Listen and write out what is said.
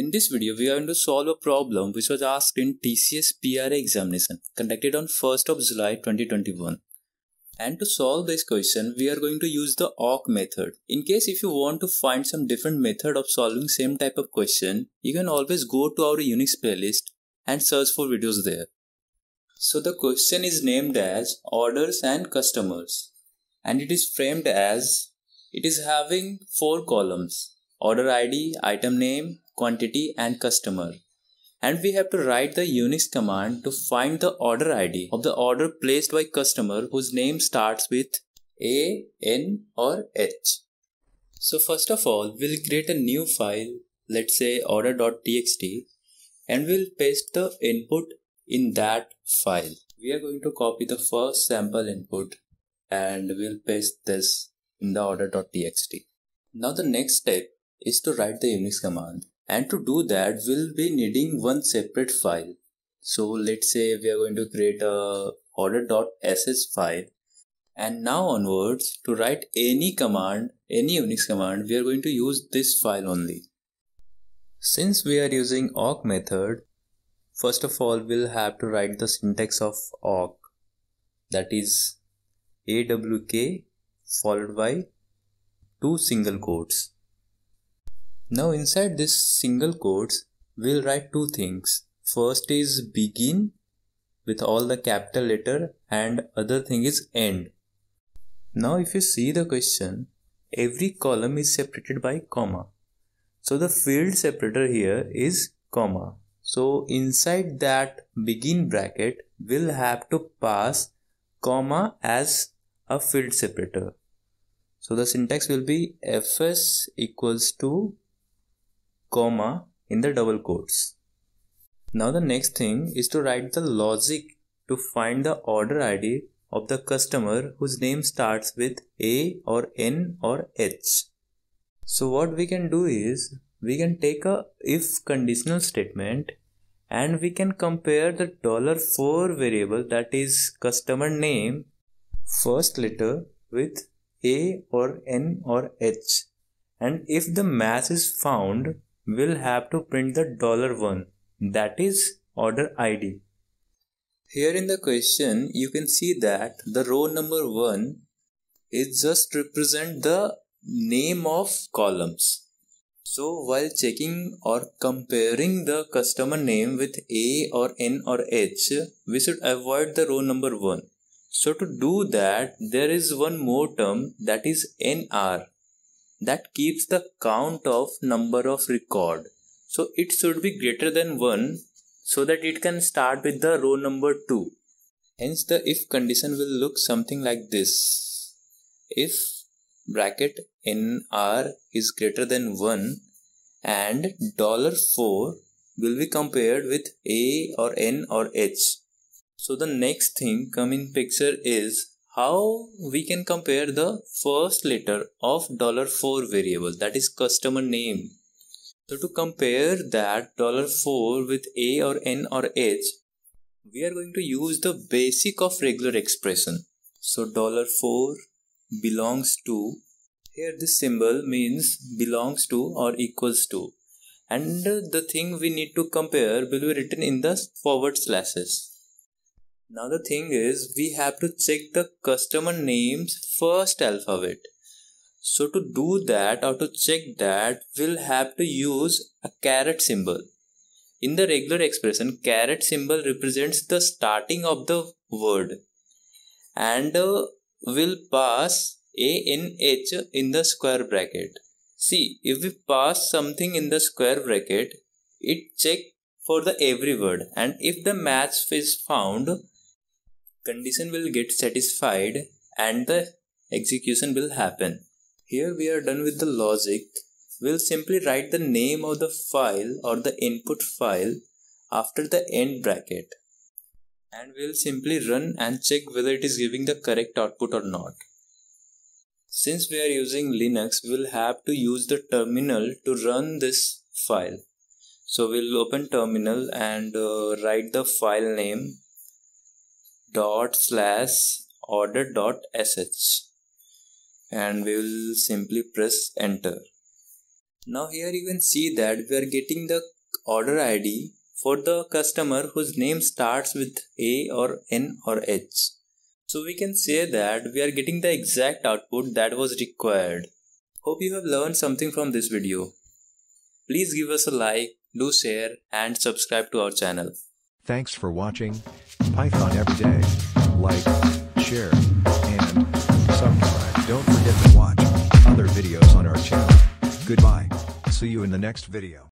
In this video, we are going to solve a problem which was asked in TCS PRA examination conducted on 1st of July 2021. And to solve this question, we are going to use the awk method. In case if you want to find some different method of solving same type of question, you can always go to our Unix playlist and search for videos there. So the question is named as orders and customers and it is framed as it is having four columns order ID, item name, quantity and customer. And we have to write the Unix command to find the order ID of the order placed by customer whose name starts with A, N or H. So first of all, we'll create a new file, let's say order.txt and we'll paste the input in that file. We are going to copy the first sample input and we'll paste this in the order.txt. Now the next step is to write the Unix command and to do that we'll be needing one separate file. So let's say we are going to create a order.sh file and now onwards to write any command, any Unix command, we are going to use this file only. Since we are using awk method, first of all we'll have to write the syntax of awk that is awk followed by two single quotes now inside this single quotes, we'll write two things. First is begin with all the capital letter and other thing is end. Now if you see the question, every column is separated by comma. So the field separator here is comma. So inside that begin bracket, we'll have to pass comma as a field separator. So the syntax will be fs equals to comma in the double quotes. Now the next thing is to write the logic to find the order ID of the customer whose name starts with A or N or H. So what we can do is we can take a if conditional statement and we can compare the $4 variable that is customer name first letter with A or N or H and if the match is found we'll have to print the dollar one that is order ID. Here in the question you can see that the row number 1 is just represent the name of columns. So while checking or comparing the customer name with A or N or H, we should avoid the row number 1. So to do that, there is one more term that is NR that keeps the count of number of record. So it should be greater than 1 so that it can start with the row number 2. Hence the if condition will look something like this. If bracket nr is greater than 1 and dollar $4 will be compared with a or n or h. So the next thing come in picture is how we can compare the first letter of dollar $4 variable that is customer name. So to compare that dollar $4 with A or N or H, we are going to use the basic of regular expression. So dollar $4 belongs to, here this symbol means belongs to or equals to. And the thing we need to compare will be written in the forward slashes. Now the thing is we have to check the customer name's first alphabet. So to do that or to check that we'll have to use a caret symbol. In the regular expression caret symbol represents the starting of the word and uh, will pass ANH in the square bracket. See if we pass something in the square bracket it check for the every word and if the match is found condition will get satisfied and the execution will happen. Here we are done with the logic. We'll simply write the name of the file or the input file after the end bracket. And we'll simply run and check whether it is giving the correct output or not. Since we are using Linux, we'll have to use the terminal to run this file. So we'll open terminal and uh, write the file name dot slash order dot sh and we will simply press enter Now here you can see that we are getting the order ID for the customer whose name starts with A or N or H. So we can say that we are getting the exact output that was required. Hope you have learned something from this video. Please give us a like, do share and subscribe to our channel. Thanks for watching Python Everyday. Like, share, and subscribe. Don't forget to watch other videos on our channel. Goodbye. See you in the next video.